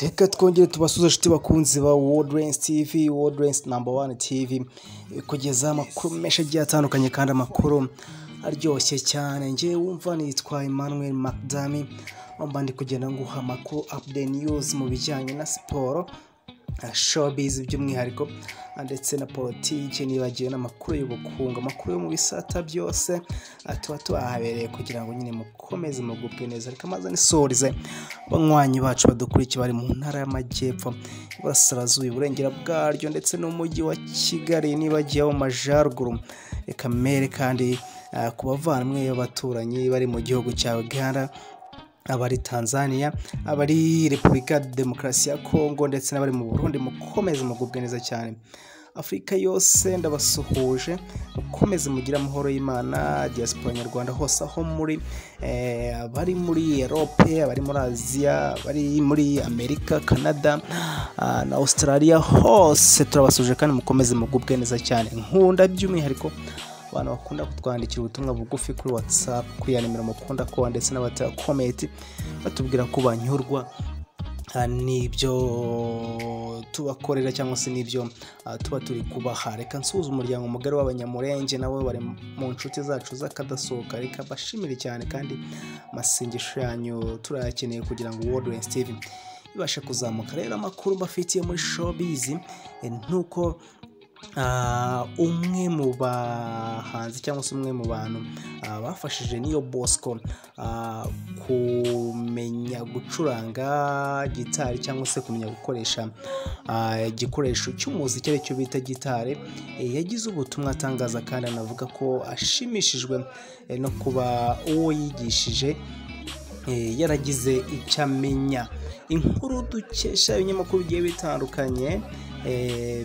reka twongere tubasuze inshuti bakunzi ba wodirensi tivi wodirensi namba wani tivi kugeza amakuru menshi agiye atandukanye kandi amakuru aryoshye cyane. Ngewe wumva nitwa Emmanuel makidami mba ndi kugenda nguha amakuru apude niyuzi mu bijyanye na siporo. Showbiz by'umwihariko ndetse na politiki nibagiwe n'amakuru y'ubukungu amakuru yo mu bisata byose tuba tuhabereye kugira ngo nyine mukomeze mugubwe neza. Reka maze nisorize abanywanyi bacu badukurikiye bari mu ntara y'amajyepfo iburasirazuba iburengera bwaryo ndetse n'umujyi wa kigali nibagiye mu majyaruguru. Reka mere kandi ku bavandimwe b'abaturanyi bari mu gihugu cya uganda abari tanzania abari repubulika demokarasi ya kongo ndetse n'abari mu burundi mukomeze mugubwe neza cyane. Afurika yose ndabasuhuje mukomeze mugire amahoro y'imana diaspora nyarwanda hose aho muri abari muri erope abari muri aziya abari muri amerika canada na australia hose turabasuhuje kandi mukomeze mugubwe neza cyane. Nkunda by'umwihariko abantu bakunda kutwandikira ubutumwa bugufi kuri watsapu kuri ya nimero mukunda kuba ndetse n'abatera komenti batubwira ko banyurwa n'ibyo tubakorera cyangwa se n'ibyo tuba turi kubaha. Reka nsuhuza umuryango mugari w'abanyamurenge nabo bari mu nshuti zacu z'akadasohoka. Reka bashimire cyane kandi amasengesho yanyu turayakeneye kugira ngo wodi Steve ibashe kuzamuka. Rero amakuru mbafitiye muri showbiz nuko umwe mu bahanzi cyangwa se umwe mu bantu bafashije niyo bosco kumenya gucuranga gitari cyangwa se kumenya gukoresha igikoresho cy'umuziki ari cyo bita gitari yagize ubutumwa atangaza kandi anavuga ko ashimishijwe no kuba uwo yigishije yaragize icyo amenya. Inkuru dukesha ibinyamakuru bigiye bitandukanye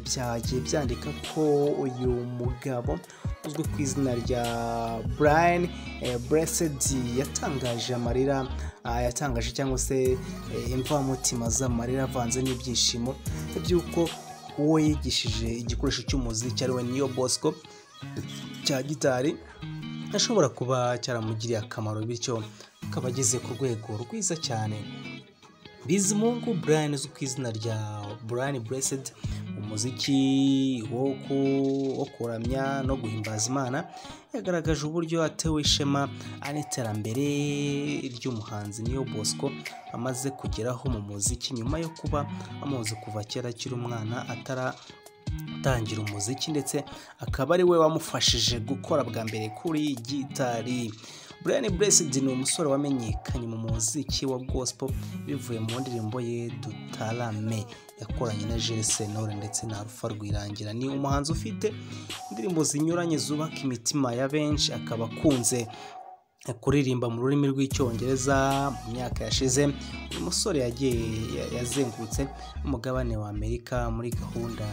byagiye byandika ko uyu mugabo uzwi ku izina rya Brian Blessed yatangaje amarira yatangaje cyangwa se imvamutima z'amarira avanze n'ibyishimo by'uko uwo yigishije igikoresho cy'umuziki ari we niyo bosco cya gitari ashobora kuba cyaramugiriye akamaro bityo akaba ageze ku rwego rwiza cyane. Bizimungu Brian uzwi ku izina rya Brian Blessed umuziki wo kuramya no guhimbaza imana yagaragaje uburyo atewe ishema n'iterambere ry'umuhanzi niyo bosco amaze kugeraho mu muziki nyuma yo kuba amuzi kuva kera akiri umwana atara atangira umuziki ndetse akaba ari we wamufashije gukora bwa mbere kuri gitari. Brian Blessed ni umusore wamenyekanye mu muziki wa gospel bivuye mu ndirimbo ye dutarame yakoranye na Jules Sentore ndetse na Alpha Rwirangira. Ni umuhanzi ufite indirimbo zinyuranye zubaka imitima ya benshi akaba akunze kuririmba mu rurimi rw'icyongereza mu myaka yashize uyu musore yagiye yazengurutse n'umugabane wa amerika muri gahunda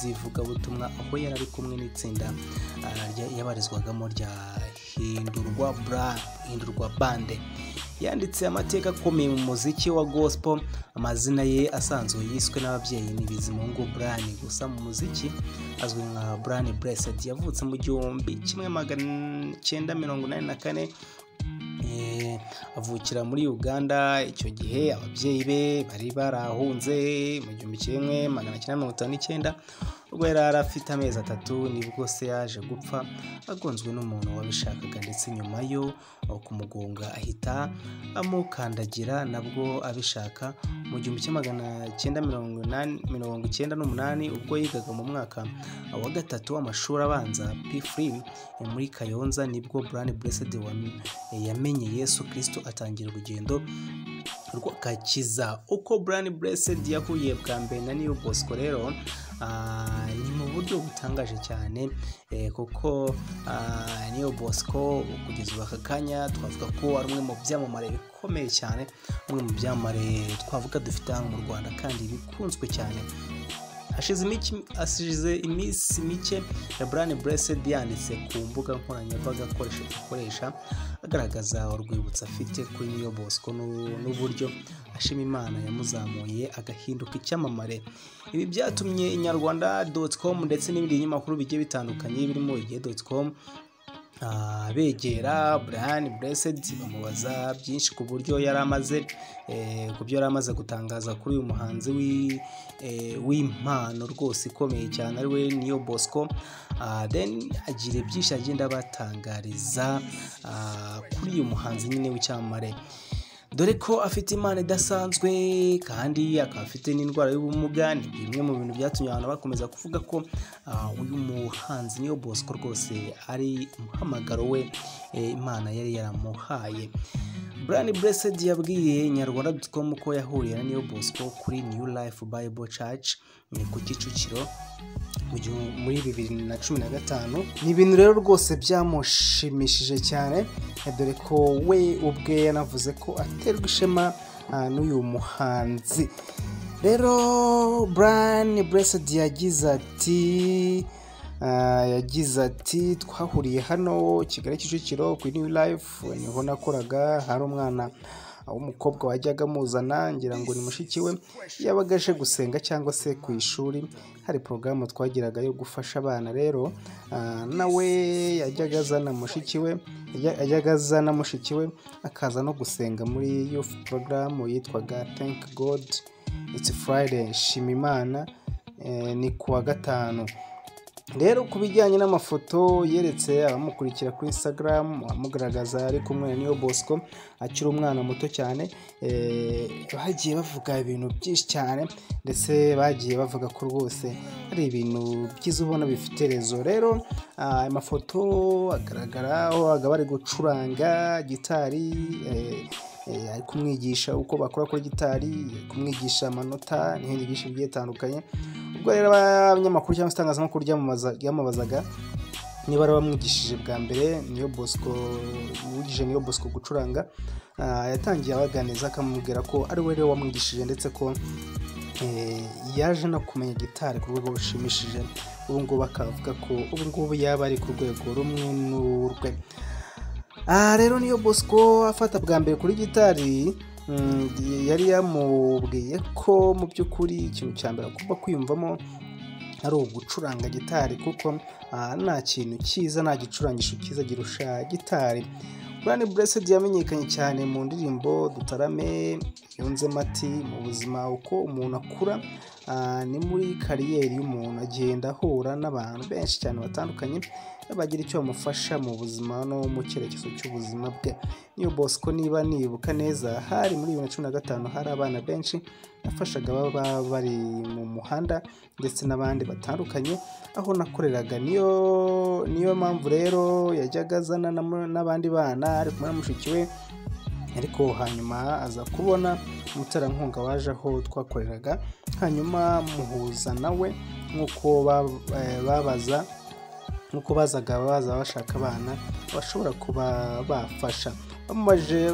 z'ivugabutumwa aho yari ari kumwe n'itsinda yabarizwagamo rya hindurwa bra hindurwa bande yanditse amateka akomeye mu muziki wa gospel amazina ye asanzwe yiswe n'ababyeyi ni bizimungu Brian gusa mu muziki azwi nka Brian Blessed yavutse mu gihumbi kimwe magana cyenda mirongo inani na kane avukira muri uganda icyo gihe ababyeyi be bari barahunze mu gihumbi kimwe magana cyenda mirongo itanu n'icyenda. Ubwo yari arafite amezi atatu ni bwo se yaje gupfa agonzwe n'umuntu wabishakaga ndetse nyuma yo kumugonga ahita amukandagira nabwo abishaka. Mu gihumbi kimwe magana cyenda mirongo icyenda n'umunani ubwo yigaga mu mwaka wa gatatu w'amashuri abanza p3 muri kayonza ni bwo Brian Blessed yamenye yesu kirisito atangira urugendo rw'agakiza uko Brian Blessed yahuye bwa mbere na niyo bosco rero ni mu buryo butangaje cyane kuko niyo bosco kugeza ubu aka kanya twavuga ko ari umwe mu byamamare bikomeye cyane umwe mu byamamare twavuga dufite hano mu rwanda kandi bikunzwe cyane. Hashize iminsi mike Brian Blessed yanditse ku mbuga nkoranyambaga akoresha agaragaza urwibutso afite kuri niyo bosco n'uburyo ashima imana yamuzamuye agahinduka icyamamare. Ibi byatumye inyarwanda com ndetse n'ibindi binyamakuru bigiye bitandukanye birimo igihe ah, begera Brian Blessed bamubaza byinshi ku buryo yari amaze eh, ku byo yari amaze gutangaza kuri uyu muhanzi eh, w'impano rwose ikomeye cyane ari we Niyo Bosco. Ah, agira byinshi agenda abatangariza ah, kuri uyu muhanzi nyine w'icyamamare. Dore ko afite impano idasanzwe kandi akaba afite n'indwara y'ubumuga ni bimwe mu bintu byatumye abantu bakomeza kuvuga ko ah, uyu muhanzi niyo bosco rwose ari umuhamagaro we eh, imana yari yaramuhaye. Brian Blessed yabwiye nyarwanda.com ko yahuriye na niyo bosco kuri New Life Bible Church ku Kicukiro muri bibiri na cumi na gatanu. Ni ibintu rero rwose byamushimishije cyane dore ko we ubwe yanavuze ko aterwa ishema ah, n'uyu muhanzi. Rero Brian Blessed yagize ati yagize ati twahuriye hano Kigali Kicukiro kuri New Life ni ho nakoraga. Hari umwana w'umukobwa wajyaga amuzana ngira ngo ni mushiki we. Yabaga aje gusenga cyangwa se ku ishuri. Hari porogaramu twagiraga yo gufasha abana rero. Ah, nawe yajyaga azana mushiki we yajya- yajyaga azana mushiki we akaza no gusenga muri youth porogaramu yitwaga thank god it's friday shima imana eh, ni ku wa gatanu. Rero ku bijyanye n'amafoto yeretse abamukurikira kuri instagram amugaragaza ari kumwe niyo bosco akiri umwana muto cyane eh, bagiye bavuga ibintu byinshi cyane ndetse bagiye bavuga ko rwose ari ibintu byiza ubona bifite rezo. Rero ah, aya mafoto agaragaraho bakaba bari gucuranga gitari eh, eh, ari kumwigisha uko bakora kuri gitari ari kumwigisha amanota n'ibindi byinshi bigiye bitandukanye. Ubwo rero abanyamakuru cyangwa se itangazamakuru ryamamaza- ryamubazaga niba ari bamwigishije bwa mbere niyo bosco wigije niyo bosco gucuranga ah, yatangiye abaganiza akamubwira ko ari we rero wamwigishije ndetse ko eh, yaje no kumenya gitari ku rwego rushimishije. Ubu ngubu akavuga ko ubu ngubu yaba ari ku rwego rumwe n'urwe. Aha rero niyo bosco afata bwa mbere kuri gitari yari yamubwiye ko mu by'ukuri ikintu cya mbere agomba kwiyumvamo ari ugucuranga gitari kuko ah, nta kintu cyiza nta gicurangisho cyiza girusha gitari. Brian Blessed yamenyekanye cyane mu ndirimbo dutarame yunze mati mu buzima uko umuntu akura ah, ni muri kariyeri y'umuntu. Agenda ahura n'abantu benshi cyane batandukanye bagira icyo bamufasha mu buzima no mu cyerekezo cy'ubuzima bwe. Niyo bosco niba nibuka neza hari muri bibiri na cumi na gatanu hari abana benshi yafashaga baba bari mu muhanda ndetse n'abandi batandukanye aho nakoreraga niyo niyo mpamvu rero yajyaga azana na- n'abandi bana ari kumwe na mushiki we. Ariko hanyuma aza kubona umuterankunga waje aho twakoreraga hanyuma muhuza nawe nk'uko eh, babaza nk'uko bazaga baza bashaka abana bashobora kuba bafasha. Bamubajije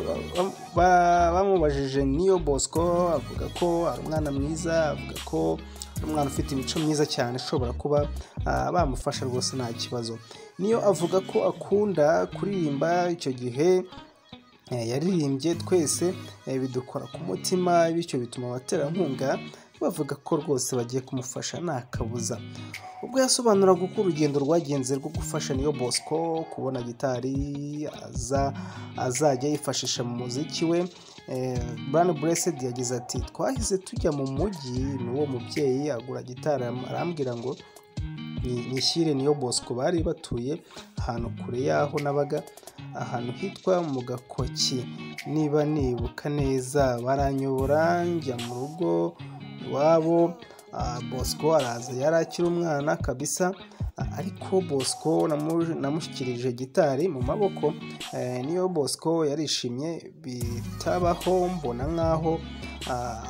ba- bamubajije niyo bosco avuga ko ari umwana mwiza avuga ko umwana ufite imico myiza cyane ashobora kuba ah, bamufasha rwose nta kibazo. Niyo avuga ko akunda kuririmba icyo gihe Eh, yaririmbye twese eh, bidukora ku mutima bityo bituma abaterankunga bavuga ko rwose bagiye kumufasha nta kabuza. Ubwo yasobanuraga uko urugendo rwagenze rwo gufasha niyo bosco kubona gitari aza azajya yifashisha mu muziki we Brian Blessed yagize ati twahise tujya mu mujyi n'uwo mubyeyi agura gitari arambwira ngo nishyire niyo bosco bari batuye ahantu kure y'aho nabaga ahantu hitwa mu gakoki. Niba nibuka neza baranyobora njya mu rugo iwabo. Ah, bosco araza yari akiri umwana kabisa. Ariko bosco namu- namushyikirije gitari mu maboko eh, niyo bosco yarishimye bitabaho mbona nkaho ah,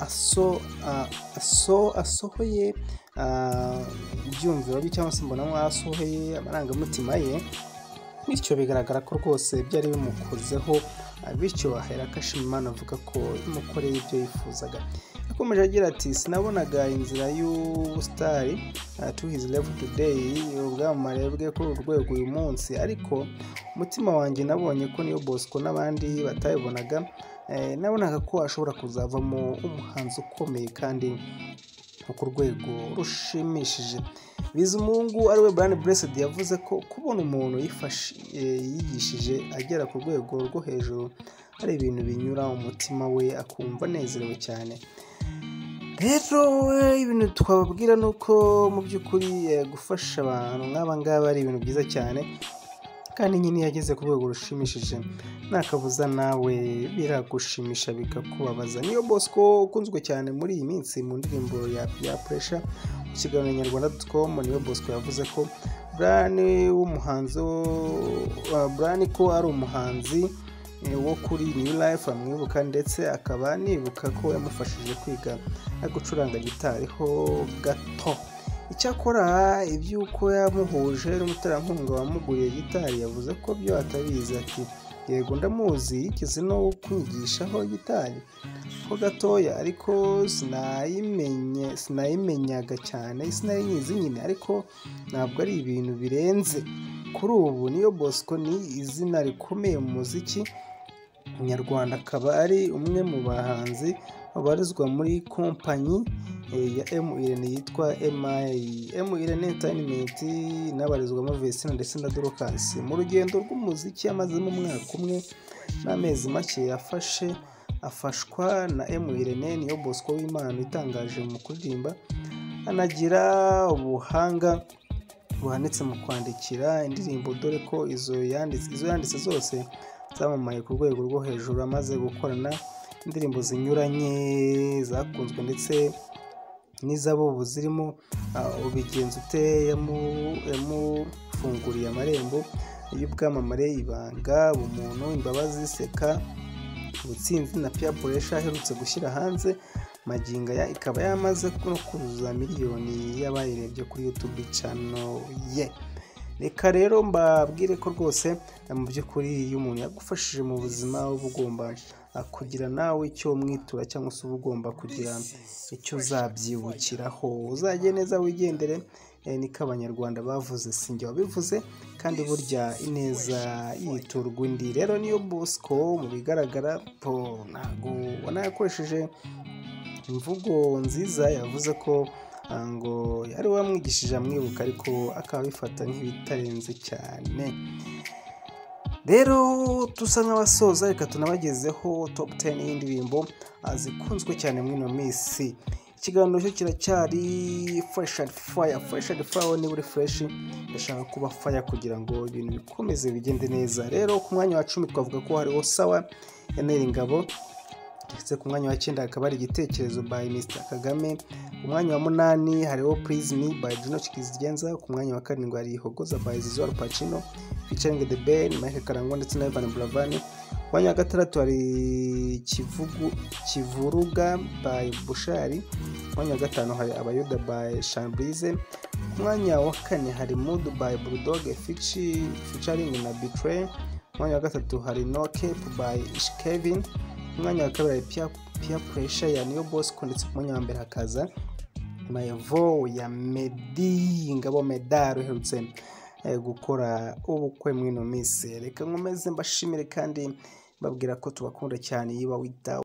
ah, aso asohoye ah, ibyumviro bye cyangwa se mbona nkaho asohoye amarangamutima ye bityo bigaragara ko rwose byari bimukozeho bityo ahera akashima imana avuga ko imukoreye ibyo yifuzaga. Yakomeje agira ati sinabonaga inzira y'ubusitari to his level today ubwamamare bwe kuri uru rwego uyu munsi. Ariko umutima wanjye nabonye ko niyo bosco n'abandi batabibonaga eh, nabonaga ko ashobora kuzavamo umuhanzi ukomeye kandi ku rwego rushimishije. Bizimungu ari we Brian Blessed yavuze ko kubona umuntu yifashe yigishije agera ku rwego rwo hejuru ari ibintu binyura umutima we akumva anezerewe cyane. Rero ibintu twababwira ni uko mu by'ukuri gufasha abantu nk'aba ngaba ari ibintu byiza cyane kandi nyine iyo ageze ku rwego rushimishije nta kabuza nawe biragushimisha bikakubabaza. Niyo bosco ukunzwe cyane muri iyi minsi mu ndirimbo ya puresha mu kiganiro nyarwanda com niyo bosco yavuze ko burani w'umuhanzi burani ko ari umuhanzi wo kuri new life amwibuka ndetse akaba anibuka ko yamufashije kwiga gucuranga gitari ho gato. Icyakora iby'uko yamuhuje n'umuterankunga wamuguriye gitari yavuze ko byo atabizi ati yego ndamuzi yigeze no kwigishaho gitari ho gatoya ariko sinayimenyaga cyane sinayinyizi nyine ariko ntabwo ari ibintu birenze. Kuri ubu niyo bosco ni izina rikomeye mu muziki nyarwanda akaba ari umwe mu bahanzi babarizwa muri kompanyi ya emu irene yitwa emayi emu irene enterinimenti inabarizwamo vesina ndetse na dorokasi mu rugendo rw'umuziki yamazemo umwaka umwe n'amezi make yafashe afashwa na emu irene niyo bosco w'imana itangaje mu kuririmba anagira ubuhanga buhanitse mu kwandikira indirimbo dore ko izo yanditse zose zamamaye ku rwego rwo hejuru amaze gukorana indirimbo zinyuranye zakunzwe ndetse n'iz'abubu zirimo ubigenza ute yamufunguriye amarembo y'ubwamamare ibanga umuntu imbabazi seka ubutsinzi na piya puresha aherutse gushyira hanze magingo aya ikaba yamaze no kuzuza miliyoni y'abayirebye kuri yutube cano ye. Reka rero mbabwire ko rwose mu by'ukuri iyo umuntu yagufashije mu buzima uba ugomba kugira nawe icyo mwitura cyangwa se uba ugomba kugira icyo uzabyibukiraho. Uzajye neza wigendere niko abanyarwanda bavuze sinjye wabivuze kandi burya ineza yiturwa indi. Rero niyo bosco mu bigaragara ntabwo ubona yakoresheje imvugo nziza yavuze ko ngo yari wamwigishije amwibuka ariko akaba abifata nk'ibitarenze cyane. Rero dusa nk'abasoza reka tunabagezeho top 10 y'indirimbo zikunzwe cyane muri ino minsi. Ikiganiro cyo kiracyari fresh and fire. Fresh and fire niba uri fresh. Ndashaka kuba fire kugira ngo ibintu bikomeze bigende neza. Rero ku mwanya wa cumi twavuga ko hariho sawa ya Neri Ngabo ndetse ku mwanya wa cyenda hakaba hari igitekerezo by Mr Kagame. Ku mwanya wa munani hariho Please Me by Juno Kizigenza ku mwanya wa karindwi hari Hogoza by Zizou Pacino featuring The Ben Mike Karangwa ndetse na Ivan Buravani ku mwanya wa gatandatu hari Kivugu Kivuruga by Bushari. Ku mwanya wa gatanu hari Abayuda by Shambrize ku mwanya wa kane hari Mood by Bulldog featuring na Betray. Ku mwanya wa gatatu hari No Cape by Kevin. Umwanya wa kabiri hari piya puresha ya niyo bosco ndetse ku mwanya wa mbere hakaza mayevo ya medi ngabo medari uherutse gukora ubukwe muri ino minsi. Reka nkomeze mbashimire kandi mbabwira ko tubakunda cyane yiba wita